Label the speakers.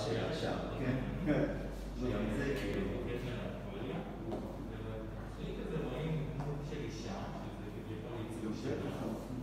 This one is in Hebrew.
Speaker 1: השאלה כן.
Speaker 2: זה כאילו...
Speaker 1: רואים של אישה, שזה יכול לייצוג של...